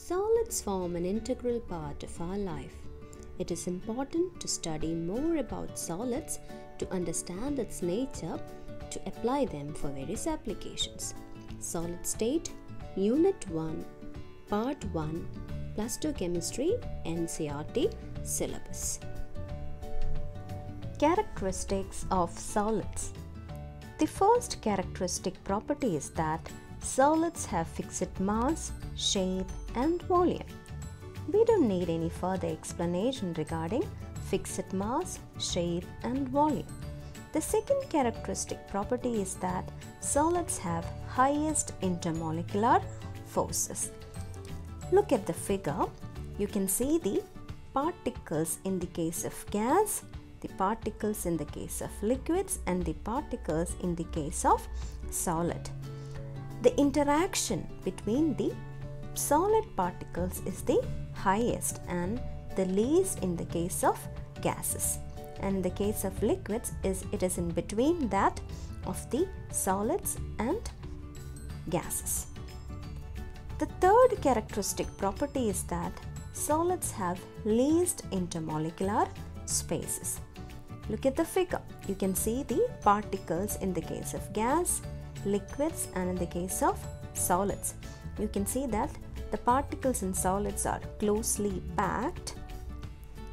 Solids form an integral part of our life. It is important to study more about solids to understand its nature to apply them for various applications. Solid State, Unit 1, Part 1, Plus 2 Chemistry, NCERT syllabus. Characteristics of solids. The first characteristic property is that solids have fixed mass, shape, and volume. We don't need any further explanation regarding fixed mass, shape, and volume. The second characteristic property is that solids have highest intermolecular forces. Look at the figure. You can see the particles in the case of gas, the particles in the case of liquids, and the particles in the case of solid. The interaction between the solid particles is the highest and the least in the case of gases. And in the case of liquids is it is in between that of the solids and gases. The third characteristic property is that solids have least intermolecular spaces. Look at the figure. You can see the particles in the case of gas liquids and in the case of solids you can see that the particles in solids are closely packed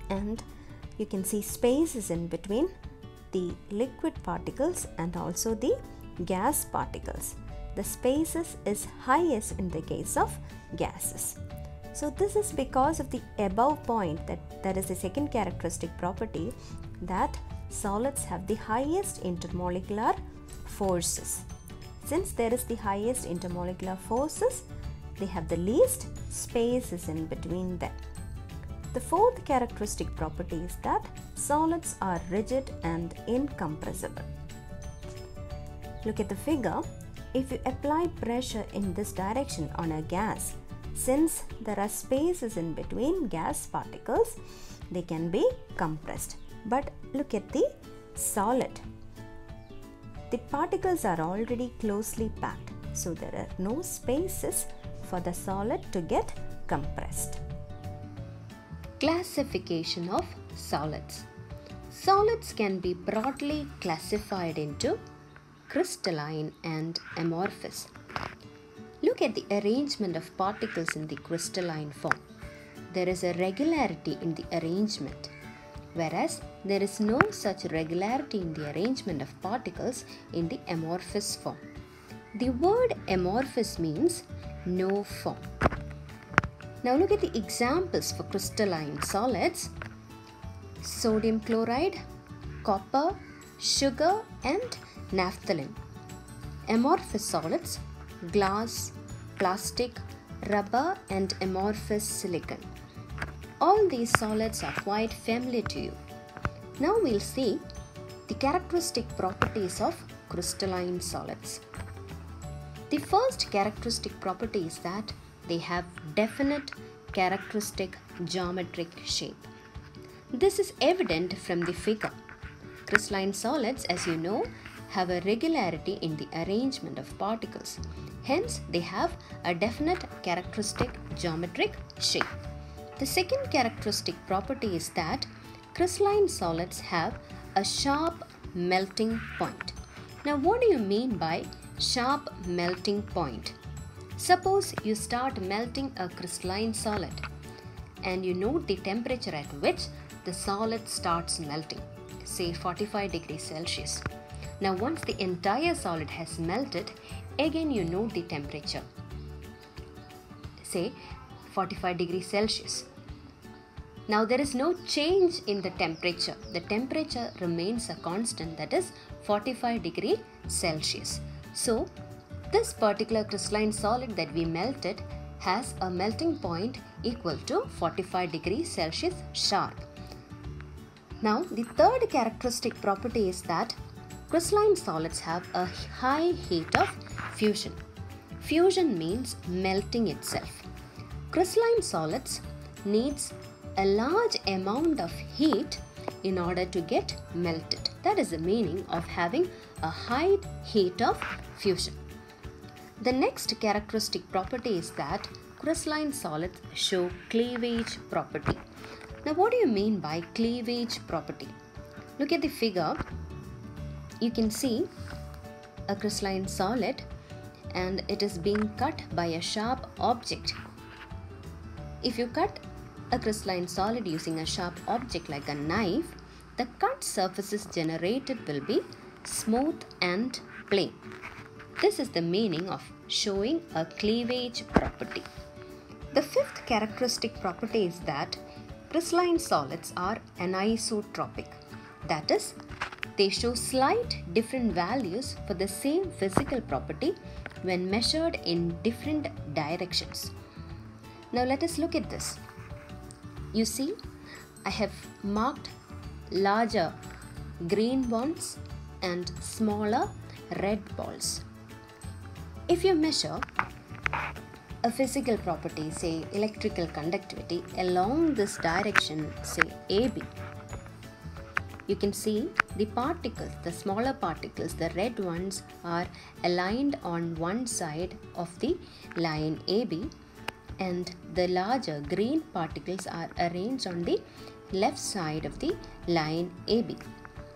and you can see spaces in between the liquid particles and also the gas particles. The spaces is highest in the case of gases. So this is because of the above point that that is the second characteristic property that solids have the highest intermolecular forces. Since there is the highest intermolecular forces, they have the least spaces in between them. The fourth characteristic property is that solids are rigid and incompressible. Look at the figure. If you apply pressure in this direction on a gas, since there are spaces in between gas particles, they can be compressed. But look at the solid. The particles are already closely packed, so there are no spaces for the solid to get compressed. Classification of solids. Solids can be broadly classified into crystalline and amorphous. Look at the arrangement of particles in the crystalline form. There is a regularity in the arrangement, whereas there is no such regularity in the arrangement of particles in the amorphous form. The word amorphous means no form. Now look at the examples for crystalline solids. Sodium chloride, copper, sugar and naphthalene. Amorphous solids, glass, plastic, rubber and amorphous silicon. All these solids are quite familiar to you. Now we'll see the characteristic properties of crystalline solids. The first characteristic property is that they have definite characteristic geometric shape. This is evident from the figure. Crystalline solids, as you know, have a regularity in the arrangement of particles. Hence, they have a definite characteristic geometric shape. The second characteristic property is that crystalline solids have a sharp melting point. Now, what do you mean by sharp melting point? Suppose you start melting a crystalline solid and you note the temperature at which the solid starts melting, say 45 degrees Celsius. Now, once the entire solid has melted, again you note the temperature, say 45 degrees Celsius. Now, there is no change in the temperature. The temperature remains a constant that is 45 degree Celsius. So, this particular crystalline solid that we melted has a melting point equal to 45 degrees Celsius sharp. Now, the third characteristic property is that crystalline solids have a high heat of fusion. Fusion means melting itself. Crystalline solids needs a large amount of heat in order to get melted. That is the meaning of having a high heat of fusion. The next characteristic property is that crystalline solids show cleavage property. Now, what do you mean by cleavage property? Look at the figure. You can see a crystalline solid and it is being cut by a sharp object. If you cut a crystalline solid using a sharp object like a knife, the cut surfaces generated will be smooth and plain. This is the meaning of showing a cleavage property. The fifth characteristic property is that crystalline solids are anisotropic. That is, they show slight different values for the same physical property when measured in different directions. Now let us look at this. You see, I have marked larger green ones and smaller red balls. If you measure a physical property, say electrical conductivity, along this direction, say AB, you can see the particles, the smaller particles, the red ones are aligned on one side of the line AB and the larger green particles are arranged on the left side of the line AB.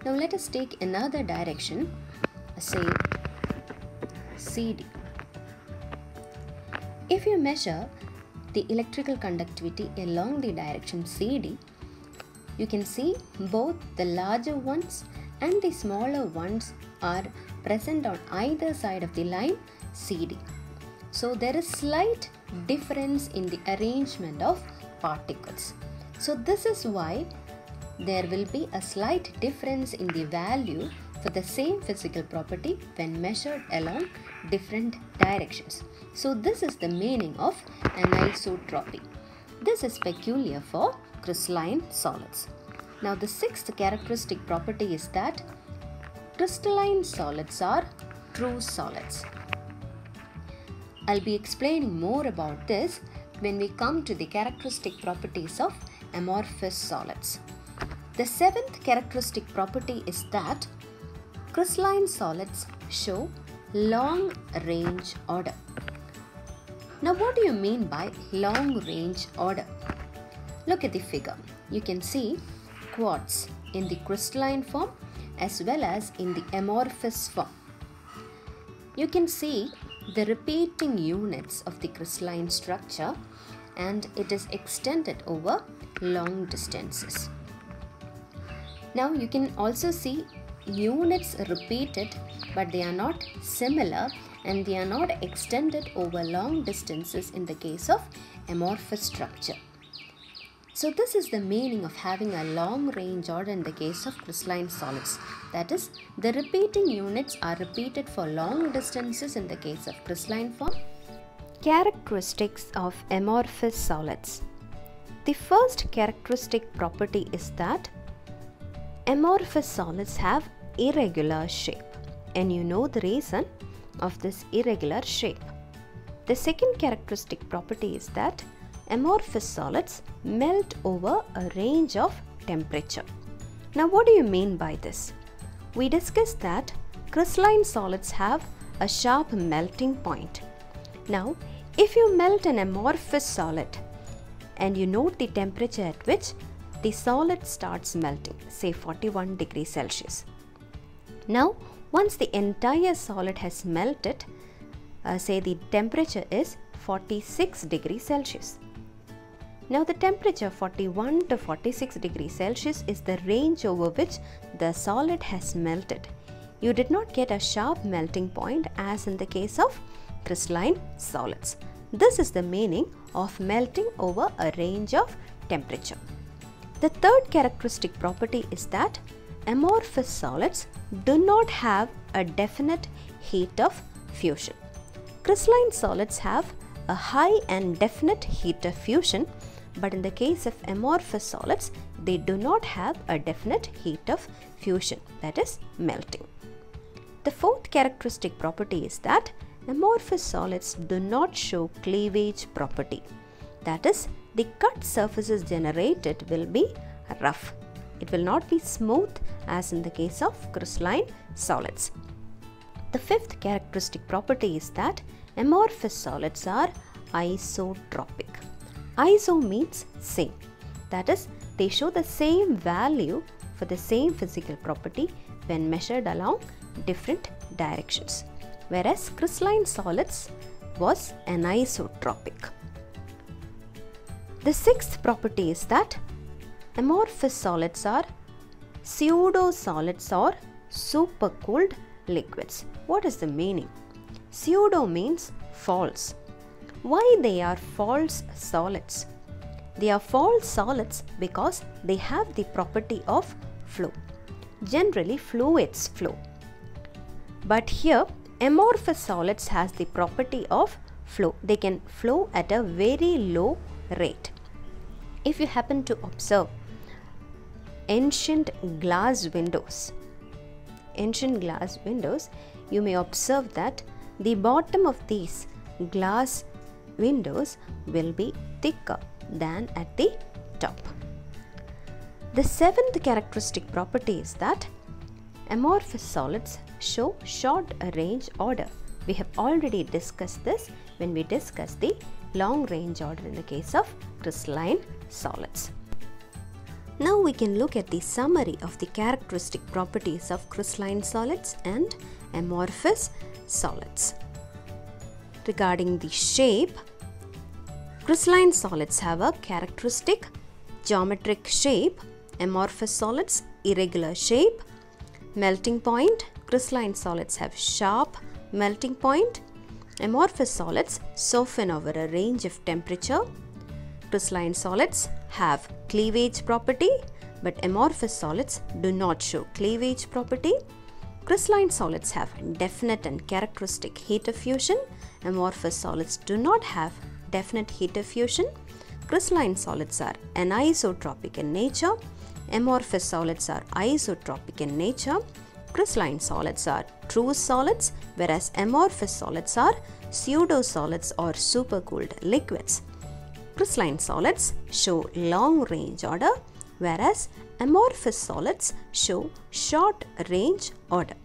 Now let us take another direction, say CD. If you measure the electrical conductivity along the direction CD, you can see both the larger ones and the smaller ones are present on either side of the line CD. So there is slight difference in the arrangement of particles. So this is why there will be a slight difference in the value for the same physical property when measured along different directions. So this is the meaning of anisotropy. This is peculiar for crystalline solids. Now the sixth characteristic property is that crystalline solids are true solids. I'll be explaining more about this when we come to the characteristic properties of amorphous solids. The seventh characteristic property is that crystalline solids show long range order. Now, what do you mean by long range order? Look at the figure. You can see quartz in the crystalline form as well as in the amorphous form. You can see the repeating units of the crystalline structure and it is extended over long distances. Now you can also see units repeated but they are not similar and they are not extended over long distances in the case of amorphous structure. So this is the meaning of having a long range order in the case of crystalline solids. That is, the repeating units are repeated for long distances in the case of crystalline form. Characteristics of amorphous solids. The first characteristic property is that amorphous solids have irregular shape and you know the reason of this irregular shape. The second characteristic property is that amorphous solids melt over a range of temperature. Now what do you mean by this? We discussed that crystalline solids have a sharp melting point. Now if you melt an amorphous solid and you note the temperature at which the solid starts melting, say 41 degrees Celsius. Now, once the entire solid has melted, uh, say the temperature is 46 degrees Celsius. Now the temperature 41 to 46 degrees Celsius is the range over which the solid has melted. You did not get a sharp melting point as in the case of crystalline solids. This is the meaning of melting over a range of temperature. The third characteristic property is that amorphous solids do not have a definite heat of fusion. Crystalline solids have a high and definite heat of fusion, but in the case of amorphous solids, they do not have a definite heat of fusion, that is, melting. The fourth characteristic property is that amorphous solids do not show cleavage property. That is, the cut surfaces generated will be rough. It will not be smooth as in the case of crystalline solids. The fifth characteristic property is that amorphous solids are isotropic. Iso means same. That is, they show the same value for the same physical property when measured along different directions. Whereas crystalline solids was anisotropic. The sixth property is that amorphous solids are pseudo solids or supercooled liquids. What is the meaning? Pseudo means false. Why they are false solids? They are false solids because they have the property of flow. Generally fluids flow. But here amorphous solids has the property of flow. They can flow at a very low rate. If you happen to observe ancient glass windows, ancient glass windows, you may observe that the bottom of these glass windows will be thicker than at the top. The seventh characteristic property is that amorphous solids show short range order. We have already discussed this when we discussed the long range order in the case of crystalline solids. Now we can look at the summary of the characteristic properties of crystalline solids and amorphous solids. Regarding the shape, crystalline solids have a characteristic geometric shape, amorphous solids irregular shape, melting point, crystalline solids have sharp melting point, amorphous solids soften over a range of temperature, crystalline solids have cleavage property but amorphous solids do not show cleavage property. Crystalline solids have definite and characteristic heat of fusion. Amorphous solids do not have definite heat of fusion. Crystalline solids are anisotropic in nature. Amorphous solids are isotropic in nature. Crystalline solids are true solids whereas amorphous solids are pseudo solids or supercooled liquids. Crystalline solids show long range order whereas amorphous solids show short range order.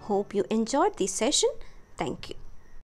Hope you enjoyed this session. Thank you.